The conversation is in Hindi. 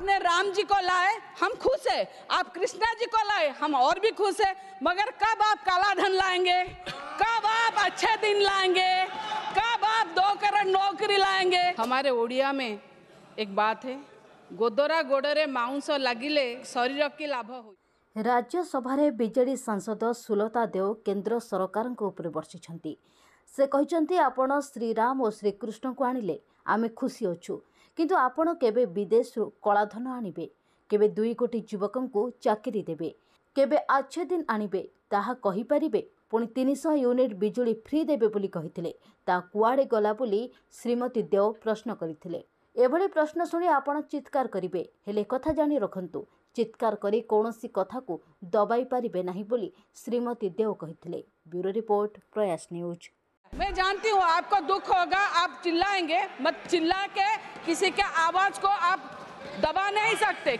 आपने राम जी को लाए हम खुश है आप कृष्णा जी को लाए हम और भी खुश है मगर कब आप काला धन लाएंगे कब आप अच्छे दिन लाएंगे कब आप दो करोड़ नौकरी लाएंगे हमारे ओडिया में एक बात है गोदरा गोड़रे माउंस लगिले शरीर की लाभ हो ରାଜ୍ୟସଭାରେ ବିଜେଡି ସାଂସଦ ସୁଲତା ଦେଓ କେନ୍ଦ୍ର ସରକାରଙ୍କ ଉପରେ ବର୍ଷିଛନ୍ତି ସେ କହିଛନ୍ତି ଆପଣ ଶ୍ରୀରାମ ଓ ଶ୍ରୀକୃଷ୍ଣଙ୍କୁ ଆଣିଲେ ଆମେ ଖୁସି ଅଛୁ କିନ୍ତୁ ଆପଣ କେବେ ବିଦେଶରୁ କଳାଧନ ଆଣିବେ କେବେ ଦୁଇ କୋଟି ଯୁବକଙ୍କୁ ଚାକିରି ଦେବେ କେବେ ଆଚ୍ଛେ ଦିନ ଆଣିବେ ତାହା କହିପାରିବେ? ପୁଣି ତିନିଶହ ୟୁନିଟ୍ ବିଜୁଳି ଫ୍ରି ଦେବେ ବୋଲି କହିଥିଲେ। ତାହା କୁଆଡ଼େ ଗଲା ବୋଲି ଶ୍ରୀମତୀ ଦେଓ ପ୍ରଶ୍ନ କରିଥିଲେ। ଏଭଳି ପ୍ରଶ୍ନ ଶୁଣି ଆପଣ ଚିତ୍କାର କରିବେ ହେଲେ କଥା ଜାଣି ରଖନ୍ତୁ। ଚିତ୍କାର କରି କୌଣସି କଥାକୁ ଦବାଇ ପାରିବେ ନାହିଁ ବୋଲି ଶ୍ରୀମତୀ ଦେଓ କହିଥିଲେ। Bureau report Prayas news. मैं जानती हूँ आपको दुख होगा, आप चिल्लाएँगे, मत चिल्ला के किसी के आवाज़ को आप दबा नहीं सकते।